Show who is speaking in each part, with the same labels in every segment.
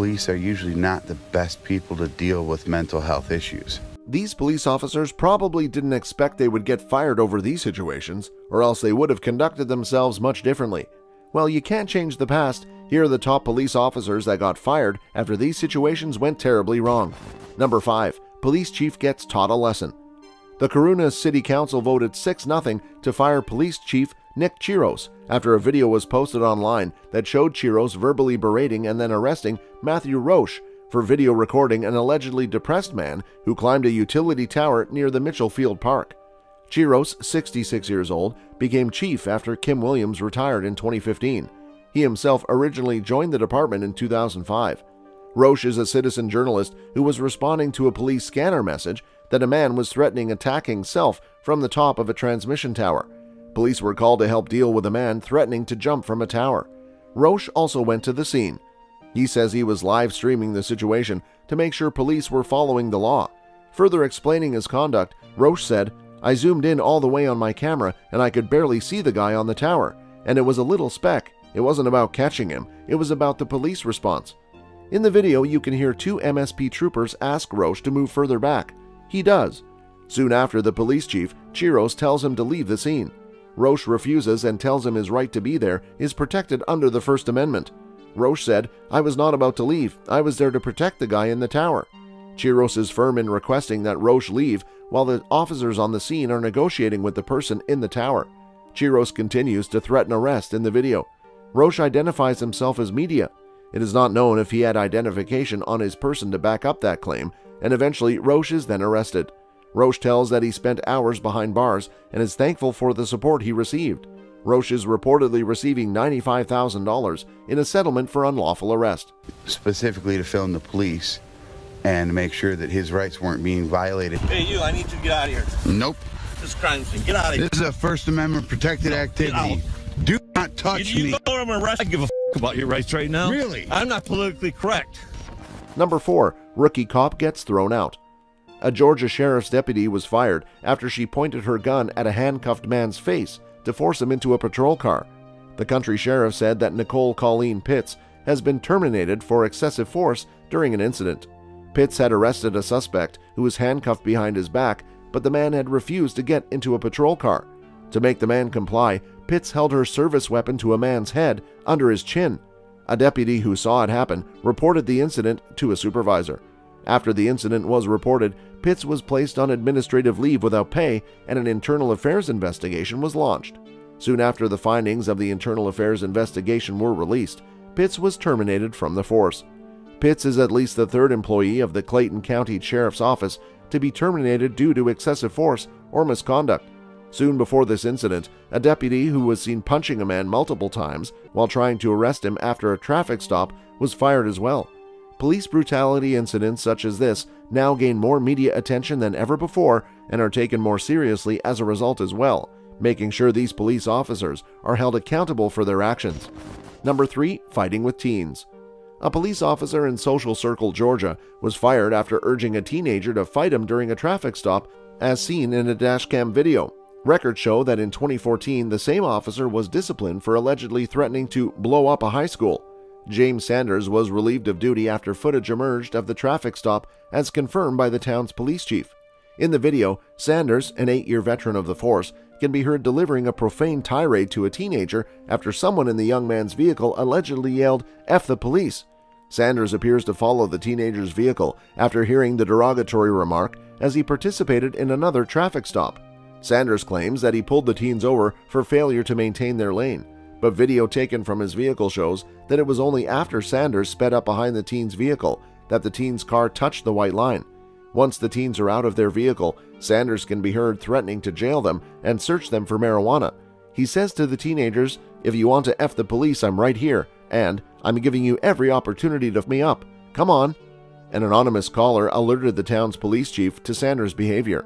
Speaker 1: Police are usually not the best people to deal with mental health issues.
Speaker 2: These police officers probably didn't expect they would get fired over these situations, or else they would have conducted themselves much differently. Well, you can't change the past. Here are the top police officers that got fired after these situations went terribly wrong. Number 5. Police chief gets taught a lesson. The Corunna City Council voted 6 0 to fire police chief Nick Chiros after a video was posted online that showed Chiros verbally berating and then arresting Matthew Wrosch for video recording an allegedly depressed man who climbed a utility tower near the Mitchell Field Park. Chiros, 66 years old, became chief after Kim Williams retired in 2015. He himself originally joined the department in 2005. Wrosch is a citizen journalist who was responding to a police scanner message that a man was threatening attacking self from the top of a transmission tower. Police were called to help deal with a man threatening to jump from a tower. Wrosch also went to the scene. He says he was live streaming the situation to make sure police were following the law. Further explaining his conduct, Wrosch said, I zoomed in all the way on my camera and I could barely see the guy on the tower, and it was a little speck. It wasn't about catching him, it was about the police response. In the video, you can hear two MSP troopers ask Wrosch to move further back. He does. Soon after, the police chief, Chiros, tells him to leave the scene. Wrosch refuses and tells him his right to be there is protected under the First Amendment. Wrosch said, I was not about to leave. I was there to protect the guy in the tower. Chiros is firm in requesting that Wrosch leave while the officers on the scene are negotiating with the person in the tower. Chiros continues to threaten arrest in the video. Wrosch identifies himself as media. It is not known if he had identification on his person to back up that claim, and eventually Wrosch is then arrested. Wrosch tells that he spent hours behind bars and is thankful for the support he received. Wrosch is reportedly receiving $95,000 in a settlement for unlawful arrest.
Speaker 1: Specifically to film the police and make sure that his rights weren't being violated.
Speaker 3: Hey, you, I need you to get out of here.
Speaker 1: Nope.
Speaker 3: This crime scene. Get out of here.
Speaker 1: This is a First Amendment protected activity. Do not touch
Speaker 3: you, you
Speaker 1: me.
Speaker 3: go over and arrest. I give a f- about your rights right now.
Speaker 1: Really?
Speaker 3: I'm not politically correct.
Speaker 2: Number 4. Rookie cop gets thrown out. A Georgia sheriff's deputy was fired after she pointed her gun at a handcuffed man's face to force him into a patrol car. The country sheriff said that Nicole Colleen Pitts has been terminated for excessive force during an incident. Pitts had arrested a suspect who was handcuffed behind his back, but the man had refused to get into a patrol car. To make the man comply, Pitts held her service weapon to a man's head under his chin. A deputy who saw it happen reported the incident to a supervisor. After the incident was reported, Pitts was placed on administrative leave without pay and an internal affairs investigation was launched. Soon after the findings of the internal affairs investigation were released, Pitts was terminated from the force. Pitts is at least the third employee of the Clayton County Sheriff's Office to be terminated due to excessive force or misconduct. Soon before this incident, a deputy who was seen punching a man multiple times while trying to arrest him after a traffic stop was fired as well. Police brutality incidents such as this now gain more media attention than ever before and are taken more seriously as a result as well, making sure these police officers are held accountable for their actions. Number 3. Fighting with teens. A police officer in Social Circle, Georgia, was fired after urging a teenager to fight him during a traffic stop, as seen in a dashcam video. Records show that in 2014, the same officer was disciplined for allegedly threatening to blow up a high school. James Sanders was relieved of duty after footage emerged of the traffic stop, as confirmed by the town's police chief. In the video, Sanders, an eight year veteran of the force, can be heard delivering a profane tirade to a teenager after someone in the young man's vehicle allegedly yelled, F the police. Sanders appears to follow the teenager's vehicle after hearing the derogatory remark as he participated in another traffic stop. Sanders claims that he pulled the teens over for failure to maintain their lane, but video taken from his vehicle shows that it was only after Sanders sped up behind the teen's vehicle that the teen's car touched the white line. Once the teens are out of their vehicle, Sanders can be heard threatening to jail them and search them for marijuana. He says to the teenagers, If you want to F the police, I'm right here, and I'm giving you every opportunity to F me up. Come on. An anonymous caller alerted the town's police chief to Sanders' behavior.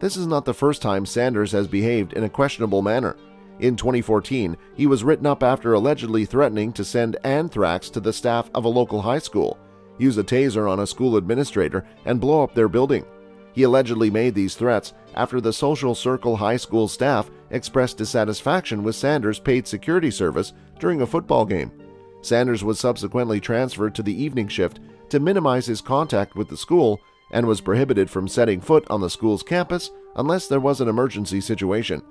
Speaker 2: This is not the first time Sanders has behaved in a questionable manner. In 2014, he was written up after allegedly threatening to send anthrax to the staff of a local high school, use a taser on a school administrator, and blow up their building. He allegedly made these threats after the Social Circle High School staff expressed dissatisfaction with Sanders' paid security service during a football game. Sanders was subsequently transferred to the evening shift to minimize his contact with the school and was prohibited from setting foot on the school's campus unless there was an emergency situation.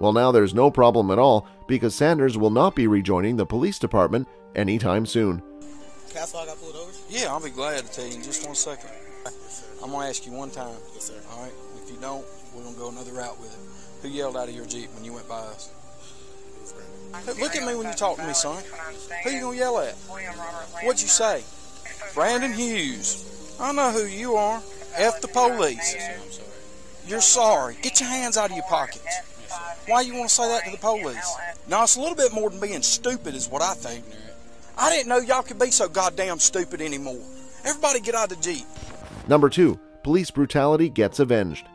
Speaker 2: Well, now there's no problem at all because Sanders will not be rejoining the police department anytime soon.
Speaker 4: Castle, I got pulled over?
Speaker 5: Yeah, I'll be glad to tell you in just one second. I'm gonna ask you one time.
Speaker 4: Yes, sir.
Speaker 5: All right. If you don't, we're gonna go another route with it. Who yelled out of your jeep when you went by us? Hey, Look at me when you talk to me, son. Who you gonna yell at? What'd you say? Brandon Hughes. I know who you are. F the police.
Speaker 4: I'm sorry.
Speaker 5: You're sorry. Get your hands out of your pockets. Why you want to say that to the police? No, it's a little bit more than being stupid, is what I think. I didn't know y'all could be so goddamn stupid anymore. Everybody get out of the jeep.
Speaker 2: Number 2. Police brutality gets avenged.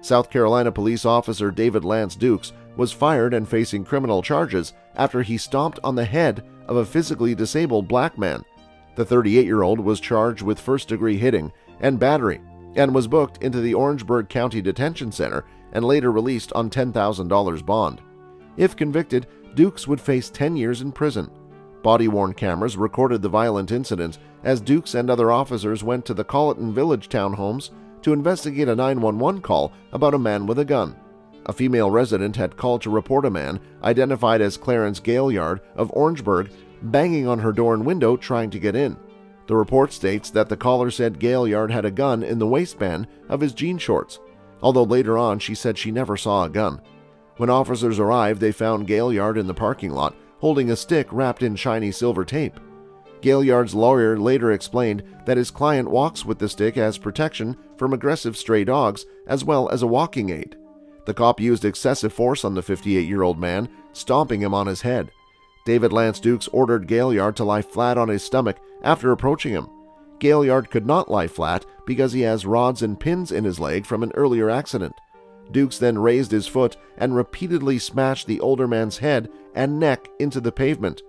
Speaker 2: South Carolina police officer David Lance Dukes was fired and facing criminal charges after he stomped on the head of a physically disabled black man. The 38 year old was charged with first degree hitting and battery and was booked into the Orangeburg County Detention Center and later released on $10,000 bond. If convicted, Dukes would face 10 years in prison. Body worn cameras recorded the violent incident as Dukes and other officers went to the Colleton Village townhomes to investigate a 911 call about a man with a gun. A female resident had called to report a man, identified as Clarence Gaillard of Orangeburg, banging on her door and window trying to get in. The report states that the caller said Gaillard had a gun in the waistband of his jean shorts, although later on she said she never saw a gun. When officers arrived, they found Gaillard in the parking lot holding a stick wrapped in shiny silver tape. Gaillard's lawyer later explained that his client walks with the stick as protection from aggressive stray dogs as well as a walking aid. The cop used excessive force on the 58 year old man, stomping him on his head. David Lance Dukes ordered Gaillard to lie flat on his stomach after approaching him. Gaillard could not lie flat because he has rods and pins in his leg from an earlier accident. Dukes then raised his foot and repeatedly smashed the older man's head and neck into the pavement.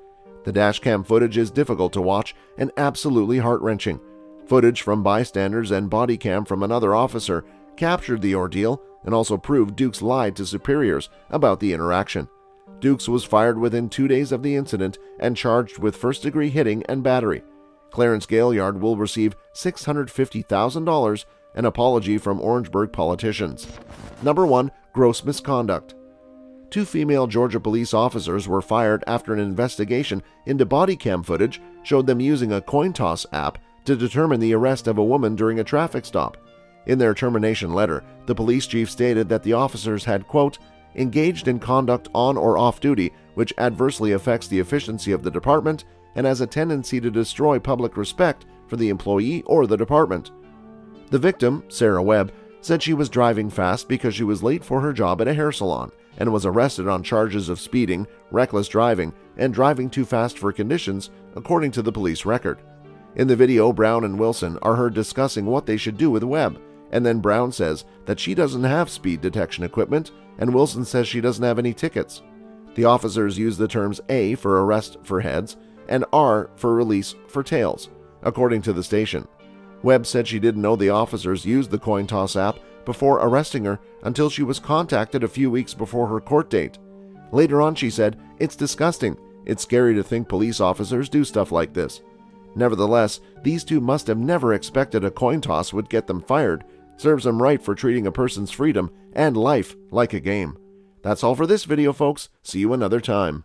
Speaker 2: The dashcam footage is difficult to watch and absolutely heart wrenching. Footage from bystanders and body cam from another officer captured the ordeal and also proved Dukes lied to superiors about the interaction. Dukes was fired within two days of the incident and charged with first degree hitting and battery. Clarence Gaillard will receive $650,000, an apology from Orangeburg politicians. Number 1. Gross misconduct. Two female Georgia police officers were fired after an investigation into body cam footage showed them using a coin toss app to determine the arrest of a woman during a traffic stop. In their termination letter, the police chief stated that the officers had, quote, engaged in conduct on or off duty which adversely affects the efficiency of the department and has a tendency to destroy public respect for the employee or the department. The victim, Sarah Webb, said she was driving fast because she was late for her job at a hair salon and was arrested on charges of speeding, reckless driving, and driving too fast for conditions, according to the police record. In the video, Brown and Wilson are heard discussing what they should do with Webb, and then Brown says that she doesn't have speed detection equipment, and Wilson says she doesn't have any tickets. The officers use the terms A for arrest for heads and R for release for tails, according to the station. Webb said she didn't know the officers used the coin toss app before arresting her until she was contacted a few weeks before her court date. Later on, she said, It's disgusting. It's scary to think police officers do stuff like this. Nevertheless, these two must have never expected a coin toss would get them fired. Serves them right for treating a person's freedom and life like a game. That's all for this video, folks. See you another time.